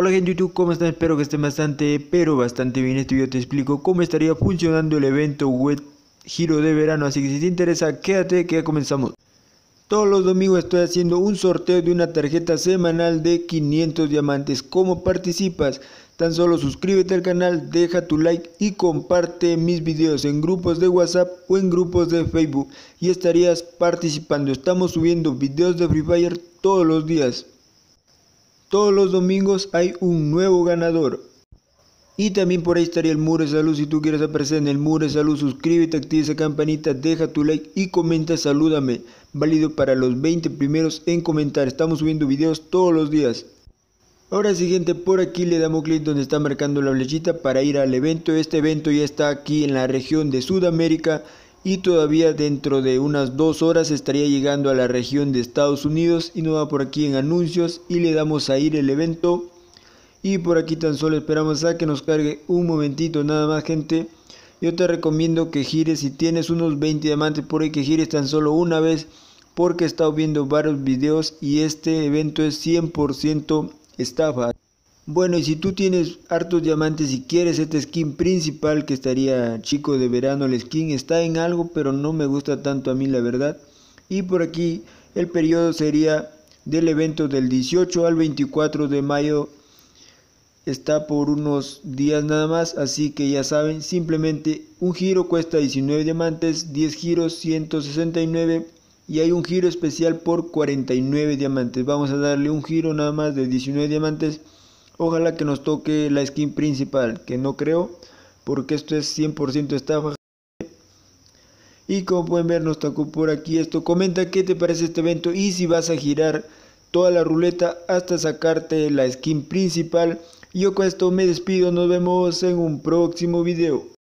Hola gente de YouTube, ¿cómo están? Espero que estén bastante, pero bastante bien. Este video te explico cómo estaría funcionando el evento web giro de verano. Así que si te interesa, quédate que ya comenzamos. Todos los domingos estoy haciendo un sorteo de una tarjeta semanal de 500 diamantes. ¿Cómo participas? Tan solo suscríbete al canal, deja tu like y comparte mis videos en grupos de WhatsApp o en grupos de Facebook y estarías participando. Estamos subiendo videos de Free Fire todos los días. Todos los domingos hay un nuevo ganador. Y también por ahí estaría el muro de salud. Si tú quieres aparecer en el muro de salud, suscríbete, activa esa campanita, deja tu like y comenta, salúdame. Válido para los 20 primeros en comentar. Estamos subiendo videos todos los días. Ahora siguiente, por aquí le damos clic donde está marcando la flechita para ir al evento. Este evento ya está aquí en la región de Sudamérica y todavía dentro de unas dos horas estaría llegando a la región de Estados Unidos y nos va por aquí en anuncios y le damos a ir el evento. Y por aquí tan solo esperamos a que nos cargue un momentito nada más gente. Yo te recomiendo que gires si tienes unos 20 diamantes por ahí que gires tan solo una vez porque he estado viendo varios videos y este evento es 100% estafa bueno, y si tú tienes hartos diamantes y quieres este skin principal que estaría chico de verano, el skin está en algo, pero no me gusta tanto a mí la verdad. Y por aquí el periodo sería del evento del 18 al 24 de mayo. Está por unos días nada más, así que ya saben, simplemente un giro cuesta 19 diamantes, 10 giros 169 y hay un giro especial por 49 diamantes. Vamos a darle un giro nada más de 19 diamantes Ojalá que nos toque la skin principal, que no creo, porque esto es 100% estafa. Y como pueden ver nos tocó por aquí esto. Comenta qué te parece este evento y si vas a girar toda la ruleta hasta sacarte la skin principal. Yo con esto me despido, nos vemos en un próximo video.